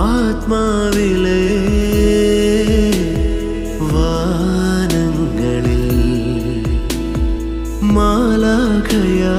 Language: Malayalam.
ആത്മാവിലെ വാനങ്ങളിൽ മാലാഖയാ